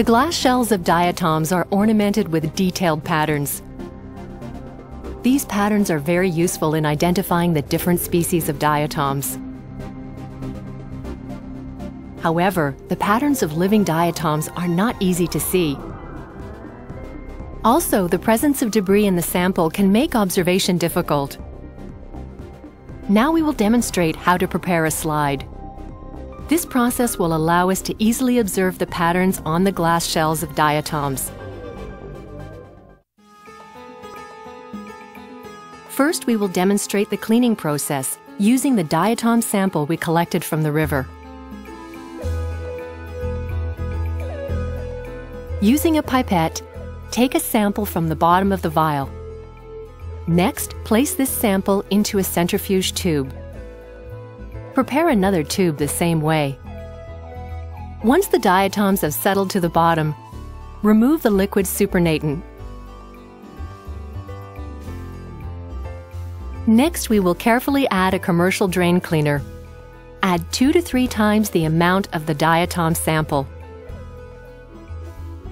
The glass shells of diatoms are ornamented with detailed patterns. These patterns are very useful in identifying the different species of diatoms. However, the patterns of living diatoms are not easy to see. Also, the presence of debris in the sample can make observation difficult. Now we will demonstrate how to prepare a slide. This process will allow us to easily observe the patterns on the glass shells of diatoms. First, we will demonstrate the cleaning process using the diatom sample we collected from the river. Using a pipette, take a sample from the bottom of the vial. Next, place this sample into a centrifuge tube. Prepare another tube the same way. Once the diatoms have settled to the bottom, remove the liquid supernatant. Next, we will carefully add a commercial drain cleaner. Add two to three times the amount of the diatom sample.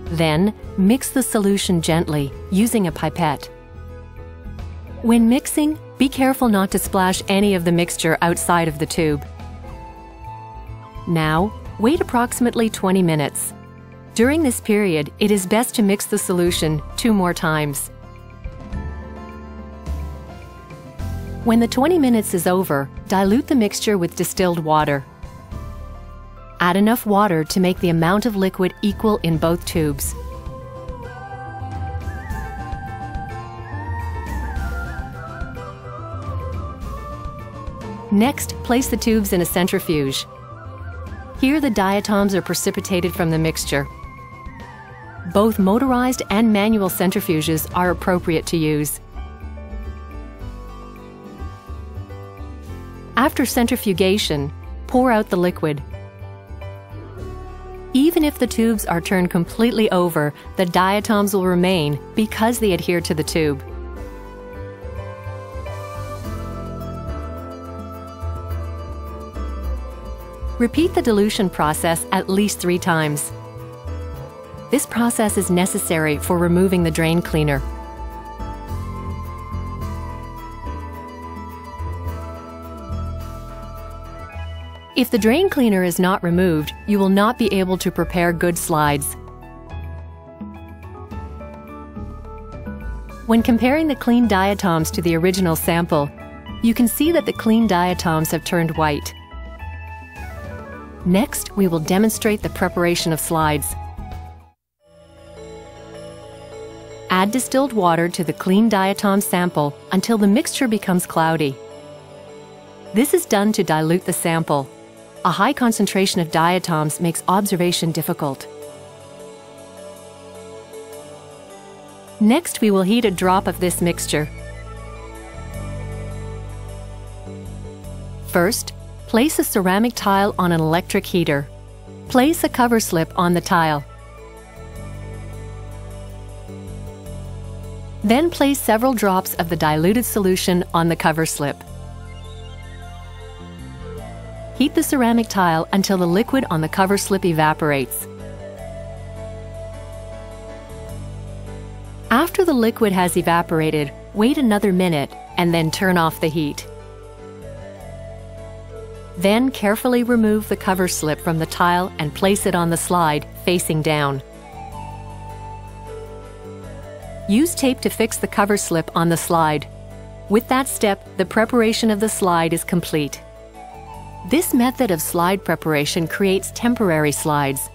Then, mix the solution gently using a pipette. When mixing, be careful not to splash any of the mixture outside of the tube. Now, wait approximately 20 minutes. During this period, it is best to mix the solution two more times. When the 20 minutes is over, dilute the mixture with distilled water. Add enough water to make the amount of liquid equal in both tubes. Next, place the tubes in a centrifuge. Here the diatoms are precipitated from the mixture. Both motorized and manual centrifuges are appropriate to use. After centrifugation, pour out the liquid. Even if the tubes are turned completely over, the diatoms will remain because they adhere to the tube. Repeat the dilution process at least three times. This process is necessary for removing the drain cleaner. If the drain cleaner is not removed, you will not be able to prepare good slides. When comparing the clean diatoms to the original sample, you can see that the clean diatoms have turned white. Next, we will demonstrate the preparation of slides. Add distilled water to the clean diatom sample until the mixture becomes cloudy. This is done to dilute the sample. A high concentration of diatoms makes observation difficult. Next, we will heat a drop of this mixture. First, place a ceramic tile on an electric heater. Place a cover slip on the tile. Then place several drops of the diluted solution on the cover slip. Heat the ceramic tile until the liquid on the cover slip evaporates. After the liquid has evaporated, wait another minute and then turn off the heat. Then carefully remove the cover slip from the tile and place it on the slide, facing down. Use tape to fix the cover slip on the slide. With that step, the preparation of the slide is complete. This method of slide preparation creates temporary slides.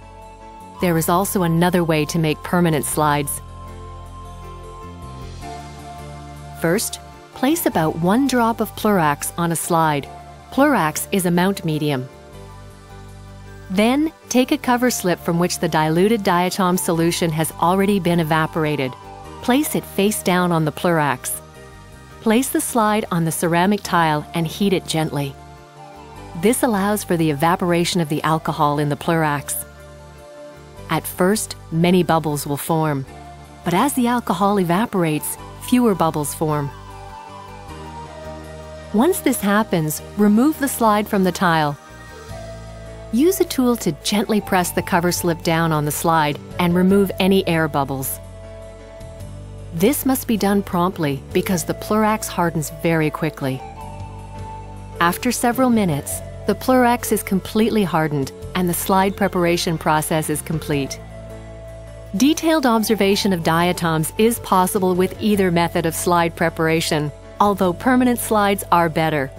There is also another way to make permanent slides. First, place about one drop of Pleurax on a slide. Pleurax is a mount medium. Then, take a cover slip from which the diluted diatom solution has already been evaporated. Place it face down on the Pleurax. Place the slide on the ceramic tile and heat it gently. This allows for the evaporation of the alcohol in the pleurax. At first, many bubbles will form, but as the alcohol evaporates, fewer bubbles form. Once this happens, remove the slide from the tile. use a tool to gently press the cover slip down on the slide and remove any air bubbles. This must be done promptly because the Pleurax hardens very quickly. After several minutes, the Pleurax is completely hardened and the slide preparation process is complete. Detailed observation of diatoms is possible with either method of slide preparation, although permanent slides are better.